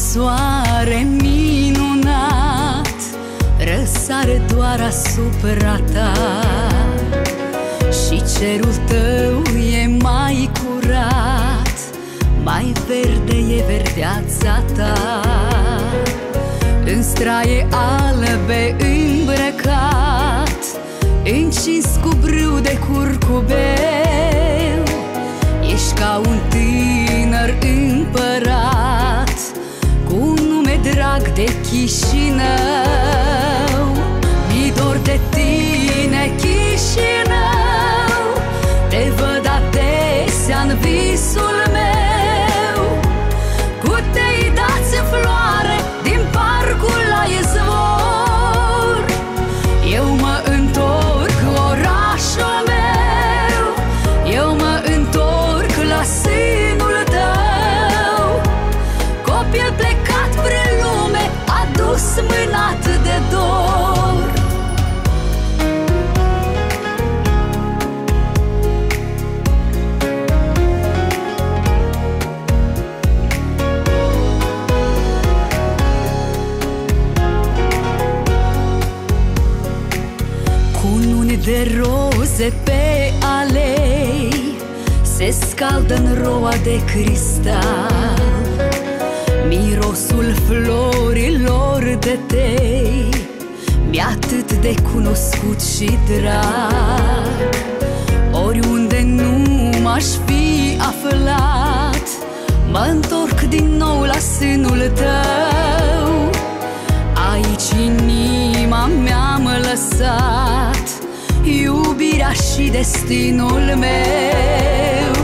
Așa un soare minunat Răsare doar asupra ta. Și cerul tău e mai curat Mai verde e verdeața ta. În straie albe îmbrăcat Încins cu brâu de curcubeu Ești ca un tânăr nume drag de Chișinău Cununi de roze pe alei Se scaldă în roa de cristal. Mirosul florilor de tei Mi atât de cunoscut și drag. Oriunde nu m-aș fi aflat Mă întorc din nou la sânul tău lăsat Iubirea și destinul meu